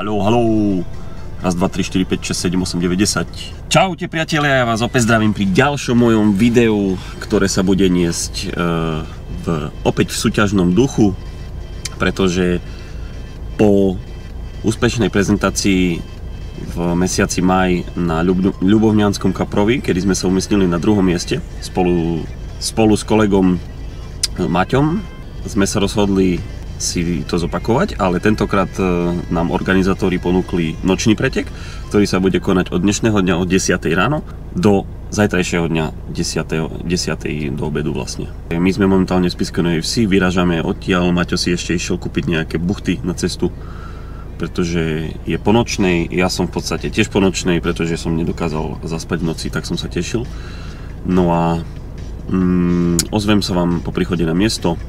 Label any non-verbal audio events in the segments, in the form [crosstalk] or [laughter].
Haló, haló. Raz, dva, tri, štyri, 5, 6, 7, 8, 9, 10. Čaute priatelia, ja vás opäť zdravím pri ďalšom mojom videu, ktoré sa bude niesť e, v, opäť v súťažnom duchu, pretože po úspešnej prezentácii v mesiaci maj na Ľubovňanskom kaprovi, kedy sme sa umiestnili na druhom mieste spolu, spolu s kolegom Maťom, sme sa rozhodli si to zopakovať, ale tentokrát e, nám organizátori ponúkli nočný pretek, ktorý sa bude konať od dnešného dňa od 10. ráno do zajtrajšieho dňa 10. 10. do obedu vlastne. My sme momentálne v Spiskanej vsi, vyražame odtiaľ, Maťo si ešte išiel kúpiť nejaké buchty na cestu, pretože je po nočnej, ja som v podstate tiež po nočnej, pretože som nedokázal zaspať v noci, tak som sa tešil. No a mm, ozvem sa vám po príchode na miesto,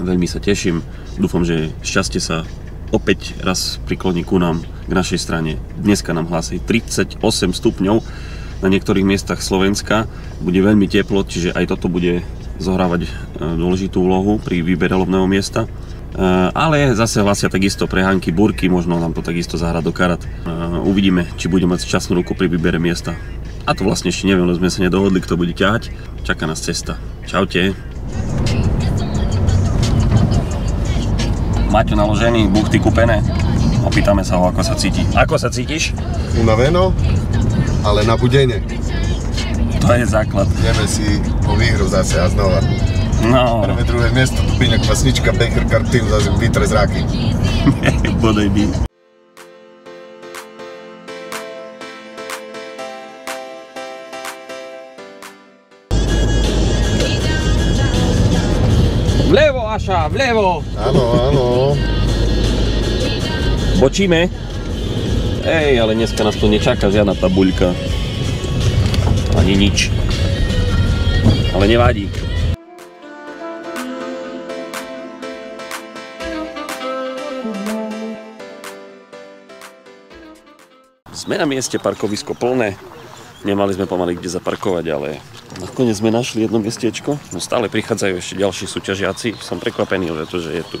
veľmi sa teším, Dúfam, že šťastie sa opäť raz prikloní ku nám, k našej strane. Dneska nám hlási 38 stupňov na niektorých miestach Slovenska. Bude veľmi teplo, čiže aj toto bude zohrávať e, dôležitú úlohu pri výbere lovného miesta. E, ale zase hlasia takisto prehánky, burky, možno nám to takisto zahrať do karat. E, uvidíme, či bude mať časnú ruku pri výbere miesta. A to vlastne ešte neviem, lebo sme sa nedohodli, kto bude ťahať. Čaká nás cesta. Čaute. Maťo naložený, buchty kúpené. Opýtame sa ho, ako sa cíti. Ako sa cítiš? Unaveno, ale na budenie. To je základ. Ideme si po výhru zase a znova. No. Prvé, druhé miesto, Tupiňak, Pasnička, Baker, Kartým, zase vytre zráky. Bodej [laughs] by. Aša, vlevo! Áno, áno. Bočíme? Ej, ale dneska nás tu nečaká žiadna tabuľka. Ani nič. Ale nevadí. Sme na mieste, parkovisko plné. Nemali sme pomaly kde zaparkovať, ale Nakoniec sme našli jedno miestečko, no stále prichádzajú ešte ďalší súťažiaci. Som prekvapený, pretože je tu,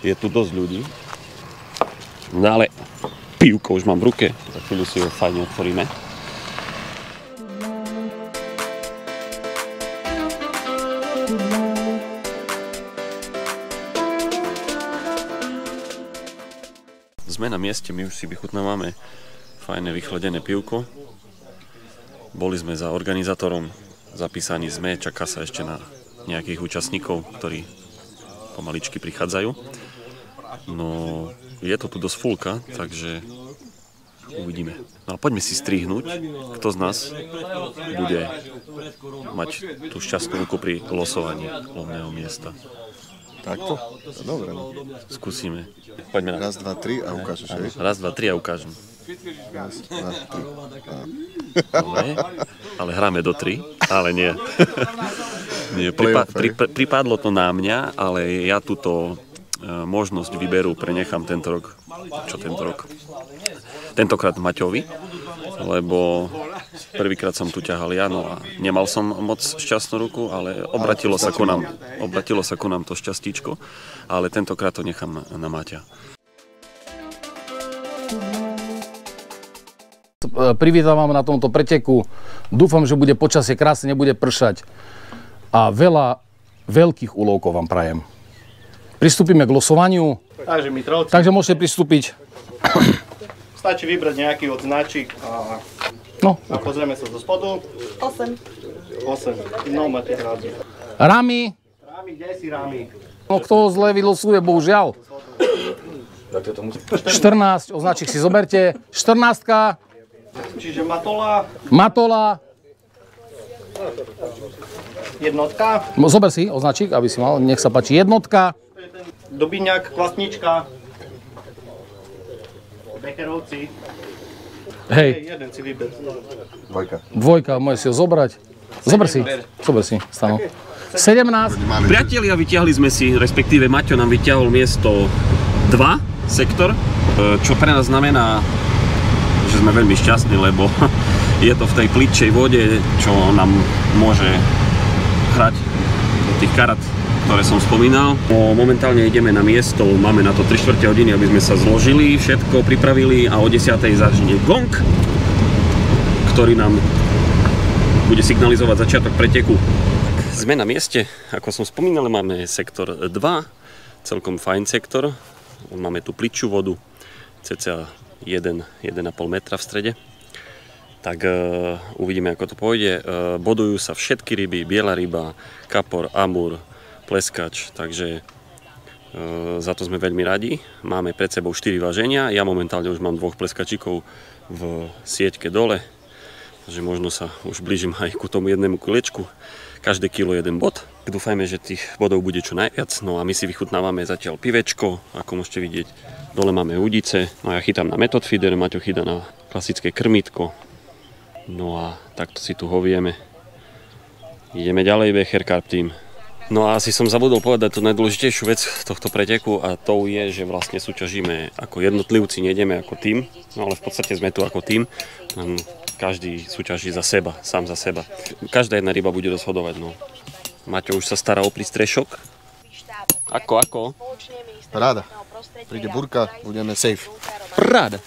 je tu dosť ľudí. No ale pivko už mám v ruke, za chvíľu si ho fajne otvoríme. Sme na mieste, my už si vychutnávame fajné vychladené pivko. Boli sme za organizátorom, zapísaní sme, čaká sa ešte na nejakých účastníkov, ktorí pomaličky prichádzajú. No, je to tu dosť fulka, takže uvidíme. No a poďme si strihnúť, kto z nás bude mať tú šťastnú ruku pri losovaní lovného miesta. Takto? Dobre. Skúsime. Poďme na... Raz, dva, tri a ukážeš, hej? Raz, dva, tri a ukážem. Raz, dva, tri. Dobre, ale hráme do 3, ale nie. [laughs] nie pripa- pri- pripadlo to na mňa, ale ja túto e, možnosť výberu prenechám tento rok. Čo tento rok? Tentokrát Maťovi, lebo prvýkrát som tu ťahal ja, no a nemal som moc šťastnú ruku, ale obratilo sa ku nám, obratilo sa ku nám to šťastíčko, ale tentokrát to nechám na Maťa. Privítam na tomto preteku. Dúfam, že bude počasie krásne, nebude pršať. A veľa veľkých úlovkov vám prajem. Pristúpime k losovaniu. Takže Mitrovci. Takže môžete pristúpiť. Stačí vybrať nejaký od a, no. a pozrieme sa zo spodu. 8. 8. No, máte rádi. Rami. Rami, kde si Rami? No kto zle vylosuje, bohužiaľ. 14, označík si zoberte. 14. Čiže Matola. Matola. Jednotka. Zober si označík, aby si mal. Nech sa páči. Jednotka. Dobiňak, Kvasnička. Bekerovci. Hej. Jeden si vyber. Dvojka. Dvojka, môže si ho zobrať. Zober si. Zober si, stano. 17. Priatelia, vyťahli sme si, respektíve Maťo nám vyťahol miesto 2, sektor, e, čo pre nás znamená že sme veľmi šťastní, lebo [laughs] je to v tej plitčej vode, čo nám môže hrať do tých karat ktoré som spomínal. Momentálne ideme na miesto, máme na to 3 čtvrte hodiny, aby sme sa zložili, všetko pripravili a o 10. začne gong, ktorý nám bude signalizovať začiatok preteku. Sme na mieste, ako som spomínal, máme sektor 2, celkom fajn sektor. Máme tu pličú vodu, cca 1, 1,5 metra v strede tak uh, uvidíme, ako to pôjde. Uh, bodujú sa všetky ryby, biela ryba, kapor, amur, pleskač, takže uh, za to sme veľmi radi. Máme pred sebou 4 váženia, ja momentálne už mám dvoch pleskačikov v sieťke dole, takže možno sa už blížim aj ku tomu jednému kulečku. Každé kilo jeden bod. Dúfajme, že tých bodov bude čo najviac. No a my si vychutnávame zatiaľ pivečko, ako môžete vidieť. Dole máme udice, no ja chytám na method feeder, Maťo chytá na klasické krmítko, No a takto si tu hovieme. Ideme ďalej, Becher Carp Team. No a asi som zabudol povedať tú najdôležitejšiu vec tohto preteku a to je, že vlastne súťažíme ako jednotlivci, nejdeme ako tým, no ale v podstate sme tu ako tým. Každý súťaží za seba, sám za seba. Každá jedna ryba bude rozhodovať. No. Maťo už sa stará o prístrešok. Ako, ako? Ráda. Príde burka, budeme safe. Ráda.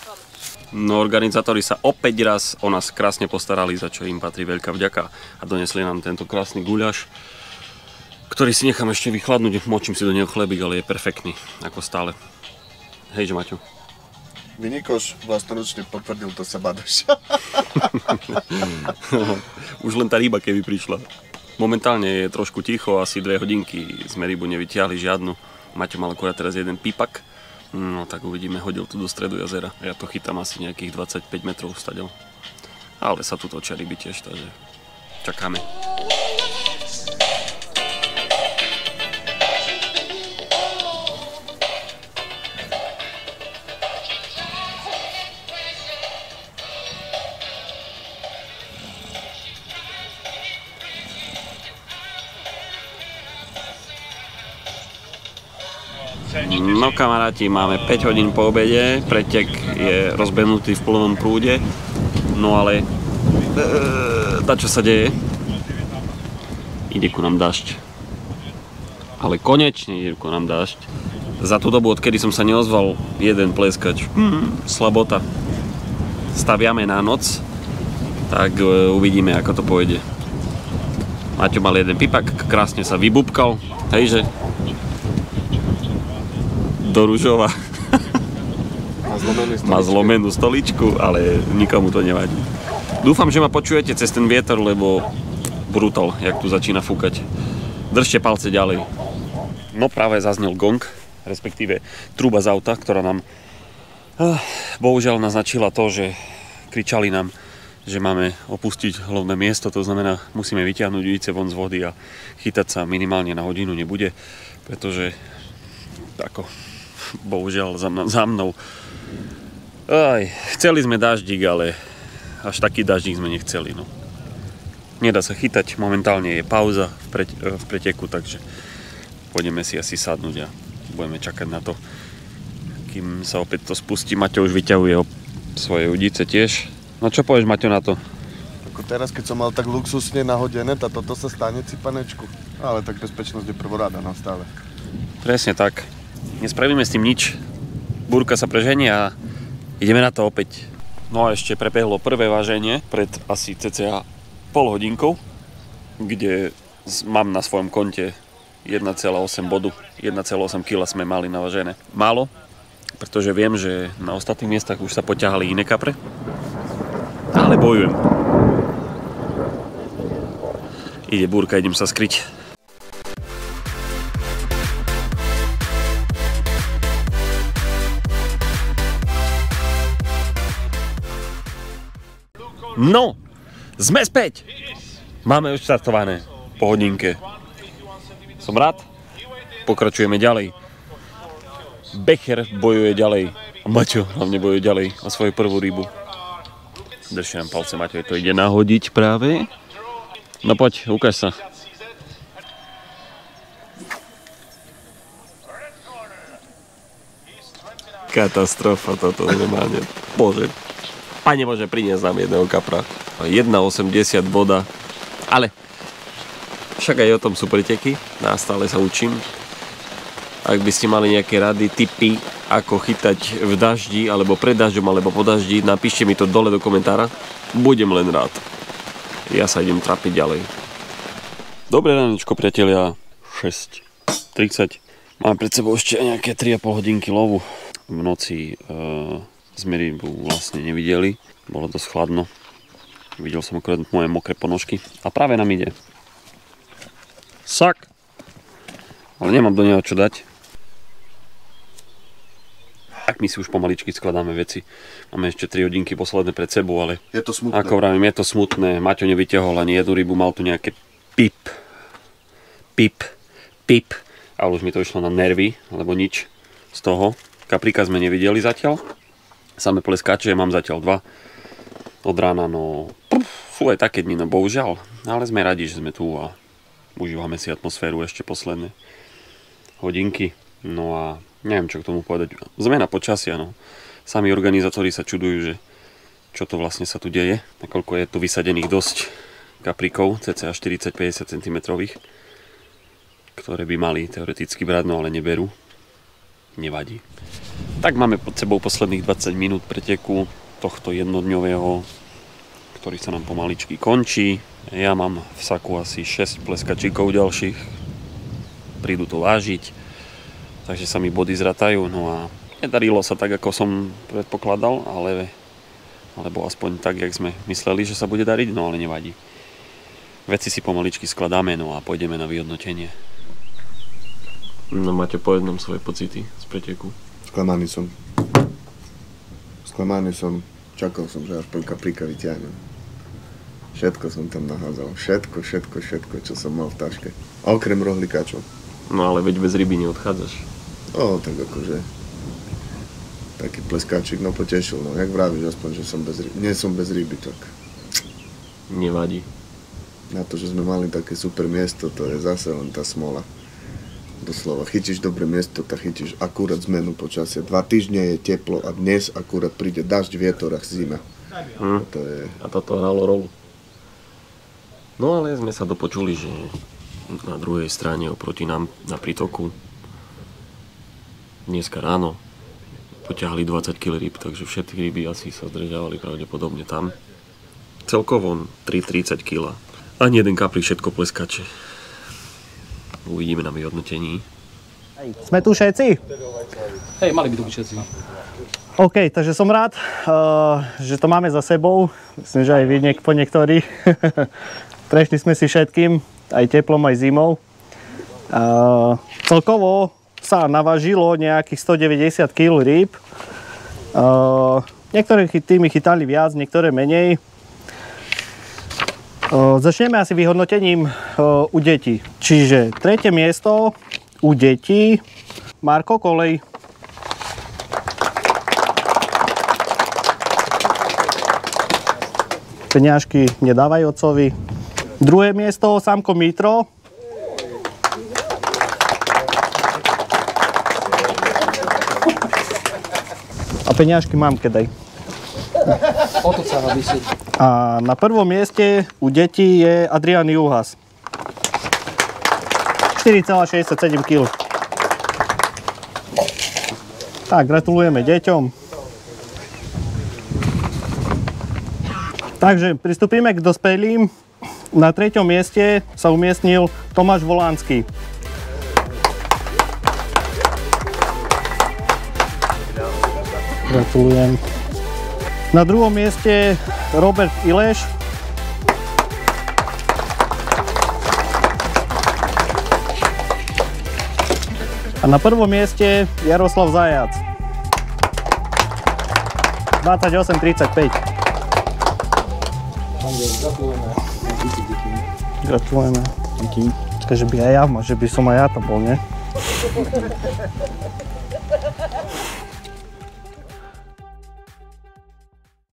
No organizátori sa opäť raz o nás krásne postarali, za čo im patrí veľká vďaka a donesli nám tento krásny guľaš, ktorý si nechám ešte vychladnúť, močím si do neho chlebík, ale je perfektný, ako stále. Hejže Maťo. Vinikoš vlastnoručne potvrdil to sa. [laughs] Už len tá ryba, keby prišla. Momentálne je trošku ticho, asi dve hodinky sme rybu nevyťahli žiadnu. Maťo mal akurát teraz jeden pipak, No tak uvidíme, hodil tu do stredu jazera. Ja to chytám asi nejakých 25 metrov stadiaľ. Ale sa tu točia ryby tiež, takže čakáme. Kamaráti, máme 5 hodín po obede, pretek je rozbehnutý v plnom prúde, no ale tá čo sa deje? Ide ku nám dažď. Ale konečne ide ku nám dažď. Za tú dobu, odkedy som sa neozval, jeden pleskač. Hmm, slabota. Staviame na noc, tak e, uvidíme, ako to pôjde. Maťo mal jeden pipak, krásne sa vybubkal, hejže, do Ružova. Má zlomenú stoličku. Má zlomenú stoličku, ale nikomu to nevadí. Dúfam, že ma počujete cez ten vietor, lebo brutál, jak tu začína fúkať. Držte palce ďalej. No práve zaznel gong, respektíve truba z auta, ktorá nám uh, bohužiaľ naznačila to, že kričali nám, že máme opustiť hlavné miesto, to znamená, musíme vyťahnuť ulice von z vody a chytať sa minimálne na hodinu nebude, pretože ako bohužiaľ za, mnou, za mnou. Aj, chceli sme daždík, ale až taký daždík sme nechceli. No. Nedá sa chytať, momentálne je pauza v, pre, v preteku, takže pôjdeme si asi sadnúť a budeme čakať na to, kým sa opäť to spustí. Maťo už vyťahuje svoje udice tiež. No čo povieš Maťo na to? Ako teraz, keď som mal tak luxusne nahodené, tá toto sa stane cipanečku. Ale tak bezpečnosť je prvoráda no stále. Presne tak nespravíme s tým nič. Búrka sa preženie a ideme na to opäť. No a ešte prebehlo prvé váženie pred asi cca pol hodinkou, kde mám na svojom konte 1,8 bodu, 1,8 kg sme mali navažené. Málo, pretože viem, že na ostatných miestach už sa poťahali iné kapre, ale bojujem. Ide búrka, idem sa skryť. No, sme späť. Máme už startované po hodinke. Som rád. Pokračujeme ďalej. Becher bojuje ďalej. A Maťo hlavne bojuje ďalej o svoju prvú rybu. Držte nám palce, Maťo, to ide nahodiť práve. No poď, ukáž sa. Katastrofa toto normálne. Bože. Pane Bože, priniesť nám jedného kapra. 1,80 boda. Ale Však aj o tom sú preteky, a stále sa učím. Ak by ste mali nejaké rady, tipy, ako chytať v daždi, alebo pred dažďom, alebo po daždi, napíšte mi to dole do komentára. Budem len rád. Ja sa idem trapiť ďalej. Dobré ránečko, priatelia. 6.30. Máme pred sebou ešte nejaké 3,5 hodinky lovu. V noci e, sme rybu vlastne nevideli. Bolo dosť chladno. Videl som akorát moje mokré ponožky. A práve nám ide. Sak. Ale nemám do neho čo dať. Tak my si už pomaličky skladáme veci. Máme ešte 3 hodinky posledné pred sebou, ale Je to smutné. ako vravím, je to smutné. Maťo nevyťahol ani jednu rybu, mal tu nejaké pip, pip, pip. Ale už mi to išlo na nervy, lebo nič z toho. Kaprika sme nevideli zatiaľ. Samé pleskáče mám zatiaľ dva. Od rána, no... puf, Sú aj také dni, no bohužiaľ. Ale sme radi, že sme tu a užívame si atmosféru ešte posledné hodinky. No a neviem, čo k tomu povedať. Zmena počasia, no. Sami organizátori sa čudujú, že čo to vlastne sa tu deje, nakoľko je tu vysadených dosť kaprikov, cca 40-50 cm, ktoré by mali teoreticky brať, no ale neberú. Nevadí. Tak máme pod sebou posledných 20 minút preteku tohto jednodňového, ktorý sa nám pomaličky končí. Ja mám v saku asi 6 pleskačíkov ďalších. Prídu to vážiť, takže sa mi body zratajú. No a nedarilo sa tak, ako som predpokladal, ale alebo aspoň tak, jak sme mysleli, že sa bude dariť, no ale nevadí. Veci si pomaličky skladáme, no a pôjdeme na vyhodnotenie. No máte po jednom svoje pocity z preteku. Sklamaný som. Sklamaný som. Čakal som, že aspoň kaprika vyťahnem. Všetko som tam nahádzal. Všetko, všetko, všetko, čo som mal v taške. A okrem rohlikačov. No ale veď bez ryby neodchádzaš. O, tak akože... Taký pleskáčik, no potešil, no. Jak vravíš, aspoň, že som bez ryby. Nie som bez ryby, tak Nevadí. na to, že sme mali také super miesto, to je zase len tá smola. Doslova, chytíš dobré miesto, tak chytíš akurát zmenu počasia. Dva týždne je teplo a dnes akurát príde dažď, vietor a zima. Hm. To je... A toto hralo rolu. No ale sme sa dopočuli, že na druhej strane oproti nám na prítoku dneska ráno poťahli 20 kg ryb, takže všetky ryby asi sa zdržiavali pravdepodobne tam. Celkovo 3,30 kg. Ani jeden kapri všetko pleskače. Uvidíme na vyhodnotení. Sme tu všetci? Hej, mali by to byť všetci. OK, takže som rád, uh, že to máme za sebou. Myslím, že aj vy niek- po niektorí. [laughs] Prešli sme si všetkým, aj teplom, aj zimou. Uh, celkovo sa navažilo nejakých 190 kg rýb. Uh, niektoré chy- týmy chytali viac, niektoré menej. Začneme asi vyhodnotením u detí. Čiže tretie miesto u detí Marko Kolej. Peňažky nedávaj otcovi. Druhé miesto Samko Mitro. A peňažky mamke daj. O to sa vysieť. A na prvom mieste u detí je Adrian Juhas. 4,67 kg. Tak, gratulujeme deťom. Takže pristúpime k dospelým. Na treťom mieste sa umiestnil Tomáš Volánsky. Gratulujem. Na druhom mieste Robert Ileš. A na prvom mieste Jaroslav Zajac. 28-35. Gratulujeme. Díky. Čakaj, že by aj ja, že by som aj ja tam bol, nie? [laughs]